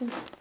Увидимся.